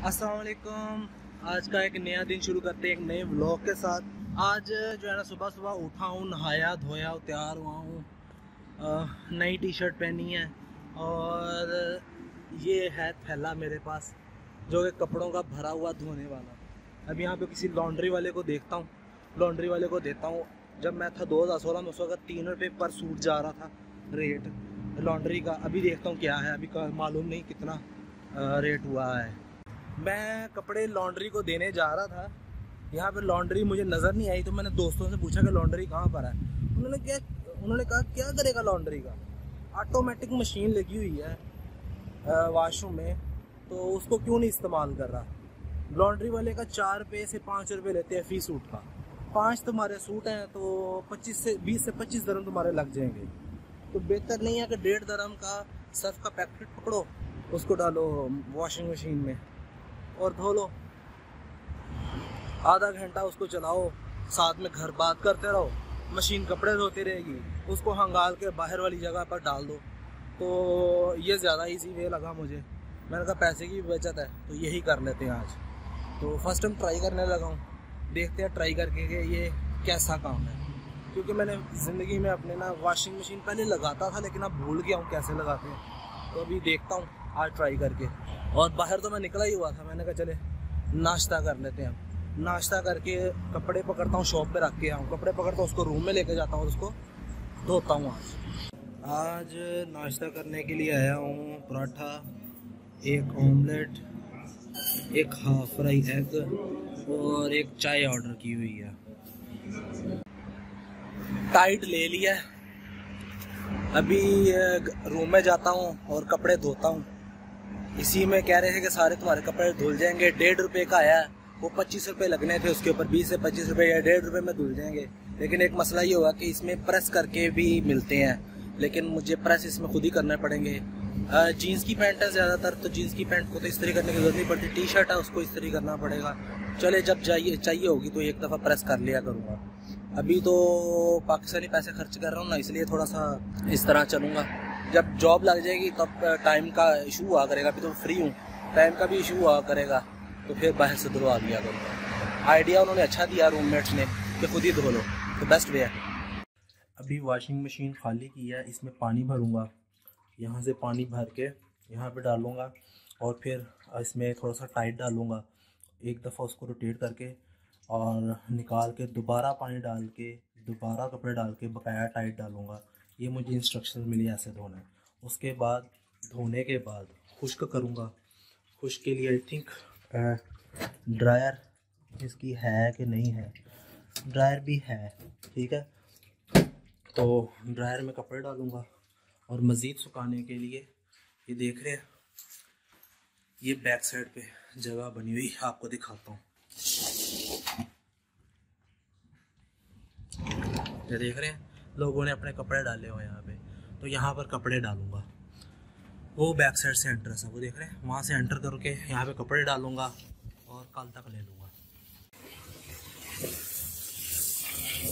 असलकुम आज का एक नया दिन शुरू करते हैं, एक नए व्लॉग के साथ। आज जो है ना सुबह सुबह उठा हूँ, नहाया, धोया तैयार हुआ हूँ। नई टी शर्ट पहनी है और ये है थैला मेरे पास, जो कि कपड़ों का भरा हुआ धोने वाला। अब यहाँ पे किसी लॉन्ड्री वाले को देखता हूँ। लॉन्ड्री वाले को देता हूँ। जब मैं था 2016 में, उस वक्त तीन रुपये पर सूट जा रहा था रेट लॉन्ड्री का। अभी देखता हूँ क्या है, अभी मालूम नहीं कितना रेट हुआ है। मैं कपड़े लॉन्ड्री को देने जा रहा था। यहाँ पर लॉन्ड्री मुझे नज़र नहीं आई तो मैंने दोस्तों से पूछा कि लॉन्ड्री कहाँ पर है? उन्होंने क्या, उन्होंने कहा, क्या करेगा लॉन्ड्री का? ऑटोमेटिक मशीन लगी हुई है वाशरूम में तो उसको क्यों नहीं इस्तेमाल कर रहा? लॉन्ड्री वाले का चार रुपये से पाँच रुपये लेते हैं फ़ी सूट का। पाँच तुम्हारे सूट हैं तो पच्चीस से, बीस से पच्चीस दरम तुम्हारे लग जाएँगे। तो बेहतर नहीं है कि डेढ़ दरम का, सर्फ का पैकेट पकड़ो, उसको डालो वॉशिंग मशीन में। और धो लो। आधा घंटा उसको चलाओ, साथ में घर बात करते रहो, मशीन कपड़े धोती रहेगी, उसको हंगाल के बाहर वाली जगह पर डाल दो। तो ये ज़्यादा इजी वे लगा मुझे। मैंने कहा, पैसे की बचत है तो यही कर लेते हैं आज। तो फ़र्स्ट टाइम ट्राई करने लगा हूँ। देखते हैं ट्राई करके कि ये कैसा काम है। क्योंकि मैंने ज़िंदगी में अपने ना वॉशिंग मशीन पहले लगाता था, लेकिन अब भूल गया हूँ कैसे लगाते हैं। तो अभी देखता हूँ, आज ट्राई करके। और बाहर तो मैं निकला ही हुआ था, मैंने कहा चले, नाश्ता कर लेते हैं नाश्ता करके कपड़े पकड़ता हूँ शॉप पे रख के आऊँ। कपड़े पकड़ता हूँ, उसको रूम में लेके जाता हूँ उसको धोता हूँ आज। आज नाश्ता करने के लिए आया हूँ, पराठा, एक ऑमलेट एक हाफ़ फ्राई एग और एक चाय ऑर्डर की हुई है। टाइट ले लिया अभी रूम में जाता हूँ और कपड़े धोता हूँ। इसी में कह रहे थे कि सारे तुम्हारे कपड़े धुल जाएँगे, डेढ़ रुपए का आया, वो पच्चीस रुपए लगने थे उसके ऊपर, बीस से पच्चीस रुपए या डेढ़ रुपए में धुल जाएँगे। लेकिन एक मसला ये होगा कि इसमें प्रेस करके भी मिलते हैं, लेकिन मुझे प्रेस इसमें खुद ही करने पड़ेंगे। जीन्स की पैंट है ज़्यादातर तो जीन्स की पैंट को तो इस्त्री करने की ज़रूरत नहीं पड़ती टी शर्ट है उसको इस्त्री करना पड़ेगा। चले, जब चाहिए चाहिए होगी तो एक दफ़ा प्रेस कर लिया करूँगा। अभी तो पाकिस्तानी पैसे खर्च कर रहा हूँ ना, इसलिए थोड़ा सा इस तरह चलूँगा। जब जॉब लग जाएगी, तब टाइम का इशू हुआ करेगा। अभी तो फ्री हूँ। टाइम का भी इशू हुआ करेगा। तो फिर बाहर से धुलवा दिया करूँगा आइडिया उन्होंने अच्छा दिया रूममेट्स ने कि खुद ही धो लो। तो बेस्ट वे है। अभी वॉशिंग मशीन खाली की है, इसमें पानी भरूँगा। यहाँ से पानी भर के यहाँ पे डालूँगा और फिर इसमें थोड़ा सा टाइट डालूँगा। एक दफ़ा उसको रोटेट करके और निकाल के दोबारा पानी डाल के, दोबारा कपड़े डाल के बकाया टाइट डालूँगा। ये मुझे इंस्ट्रक्शन मिली ऐसे धोना। है उसके बाद, धोने के बाद खुश्क करूँगा। खुश्क के लिए आई थिंक ड्रायर इसकी है कि नहीं है? ड्रायर भी है, ठीक है? तो ड्रायर में कपड़े डालूँगा और मज़ीद सुखाने के लिए, ये देख रहे हैं, ये बैक साइड पे जगह बनी हुई है, आपको दिखाता हूँ। ये देख रहे हैं लोगों ने अपने कपड़े डाले हुए यहाँ पे। तो यहाँ पर कपड़े डालूँगा। वो बैक साइड से एंटर है वो देख रहे हैं? वहाँ से एंटर करके यहाँ पे कपड़े डालूँगा और कल तक ले लूँगा।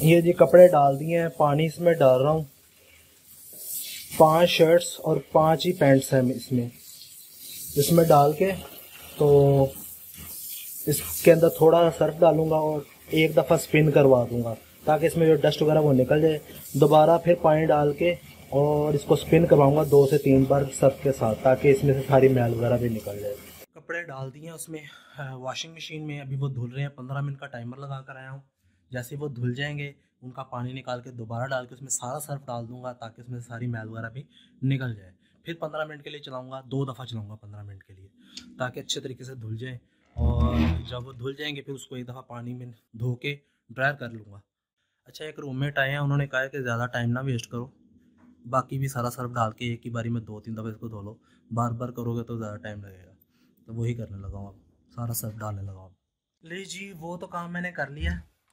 ये जी कपड़े डाल दिए हैं, पानी इसमें डाल रहा हूँ। पाँच शर्ट्स और पाँच ही पैंट्स हैं इसमें। इसमें डाल के तो इसके अंदर थोड़ा सर्फ डालूँगा और एक दफ़ा स्पिन करवा दूँगा। ताकि इसमें जो डस्ट वगैरह वो निकल जाए। दोबारा फिर पानी डाल के और इसको स्पिन करवाऊँगा दो से तीन बार सर्फ के साथ, ताकि इसमें से सारी मैल वगैरह भी निकल जाए। कपड़े डाल दिए उसमें। वॉशिंग मशीन में अभी वो धुल रहे हैं। पंद्रह मिनट का टाइमर लगा कर आया हूँ। जैसे वो धुल जाएँगे, उनका पानी निकाल के दोबारा डाल के उसमें सारा सर्फ डाल दूँगा, ताकि उसमें सारी मैल वगैरह भी निकल जाए। फिर पंद्रह मिनट के लिए चलाऊँगा, दो दफ़ा चलाऊँगा पंद्रह मिनट के लिए, ताकि अच्छे तरीके से धुल जाए। और जब वो धुल जाएँगे, फिर उसको एक दफ़ा पानी में धो के ड्रायर कर लूँगा। अच्छा एक रूममेट आए हैं उन्होंने कहा है कि ज़्यादा टाइम ना वेस्ट करो। बाकी भी सारा सर्फ डाल के एक ही बारी में दो तीन दफ़े इसको धो लो। बार बार करोगे तो ज़्यादा टाइम लगेगा। तो वही करने लगा हूँ अब। सारा सर्फ डालने लगा हूँ। ली जी वो तो काम मैंने कर लिया।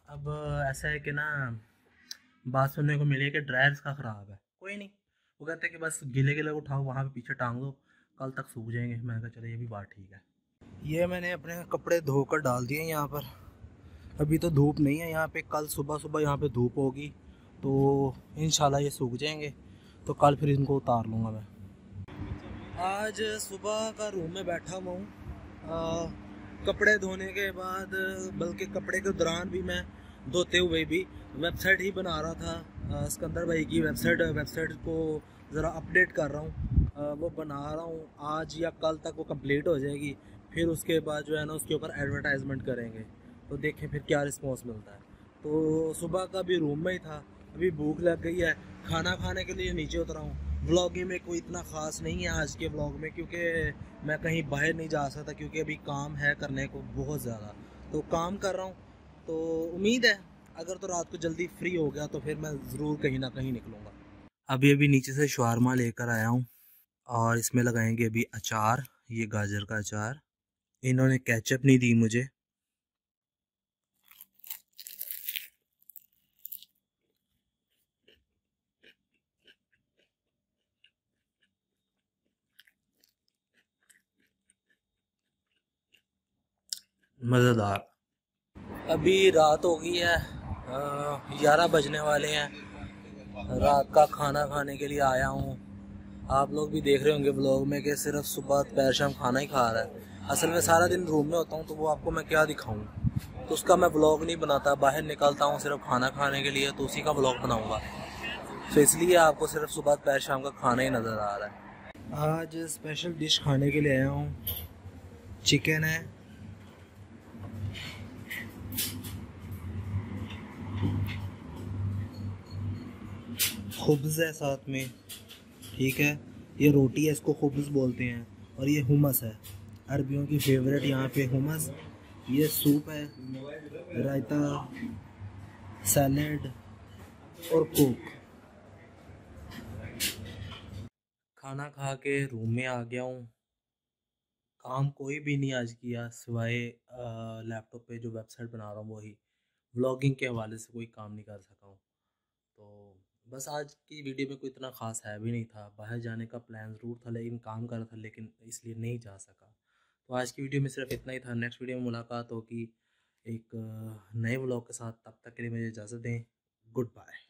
अब ऐसा है कि ना बात सुनने को मिली है कि ड्रायर इसका ख़राब है। कोई नहीं। वो कहते हैं कि बस गिले गिले उठाओ वहाँ पे पीछे टांग दो। कल तक सूख जाएँगे। मैंने कहा चलो ये भी बात ठीक है। ये मैंने अपने कपड़े धोकर डाल दिए यहाँ पर। अभी तो धूप नहीं है यहाँ पे, कल सुबह सुबह यहाँ पे धूप होगी तो इन ये सूख जाएँगे तो कल फिर इनको उतार लूँगा मैं। आज सुबह का रूम में बैठा हुआ हूँ। कपड़े धोने के बाद, बल्कि कपड़े के दौरान भी मैं धोते हुए भी वेबसाइट ही बना रहा था। सिकंदर भाई की वेबसाइट वेबसाइट को ज़रा अपडेट कर रहा हूँ। वो बना रहा हूँ। आज या कल तक वो कंप्लीट हो जाएगी, फिर उसके बाद जो है ना, उसके ऊपर एडवर्टाइजमेंट करेंगे। तो देखें फिर क्या रिस्पॉन्स मिलता है। तो सुबह का भी रूम में ही था, अभी भूख लग गई है। खाना खाने के लिए नीचे उतरा हूँ। ब्लॉगिंग में कोई इतना ख़ास नहीं है आज के ब्लॉग में, क्योंकि मैं कहीं बाहर नहीं जा सकता, क्योंकि अभी काम है करने को बहुत ज़्यादा। तो काम कर रहा हूँ तो उम्मीद है, अगर तो रात को जल्दी फ्री हो गया तो फिर मैं ज़रूर कहीं ना कहीं निकलूँगा। अभी अभी नीचे से शवारमा लेकर आया हूँ, और इसमें लगाएँगे अभी अचार, ये गाजर का अचार। इन्होंने कैचअप नहीं दी मुझे। मज़ेदार। अभी रात हो गई है ग्यारह बजने वाले हैं। रात का खाना खाने के लिए आया हूँ। आप लोग भी देख रहे होंगे ब्लॉग में कि सिर्फ़ सुबह दोपहर शाम खाना ही खा रहा है। असल में सारा दिन रूम में होता हूँ तो वो आपको मैं क्या दिखाऊँ? तो उसका मैं ब्लॉग नहीं बनाता, बाहर निकलता हूँ सिर्फ़ खाना खाने के लिए तो उसी का ब्लॉग बनाऊँगा। तो इसलिए आपको सिर्फ़ सुबह दोपहर शाम का खाना ही नज़र आ रहा है। आज स्पेशल डिश खाने के लिए आया हूँ। चिकन है। खुब्ज़ है साथ में, ठीक है? ये रोटी है, इसको खुब्ज़ बोलते हैं और ये हुमस है। अरबियों की फेवरेट यहाँ पे हुमस। ये सूप है, रायता सैलड और कोक खाना खा के रूम में आ गया हूँ। काम कोई भी नहीं आज किया, सिवाय लैपटॉप पे जो वेबसाइट बना रहा हूँ, वही। व्लॉगिंग के हवाले से कोई काम नहीं कर सका हूँ। तो बस आज की वीडियो में कोई इतना ख़ास है भी नहीं था। बाहर जाने का प्लान ज़रूर था, लेकिन काम कर रहा था, लेकिन इसलिए नहीं जा सका। तो आज की वीडियो में सिर्फ़ इतना ही था। नेक्स्ट वीडियो में मुलाकात होगी एक, नए ब्लॉग के साथ। तब तक के लिए मुझे इजाज़त दें। Good bye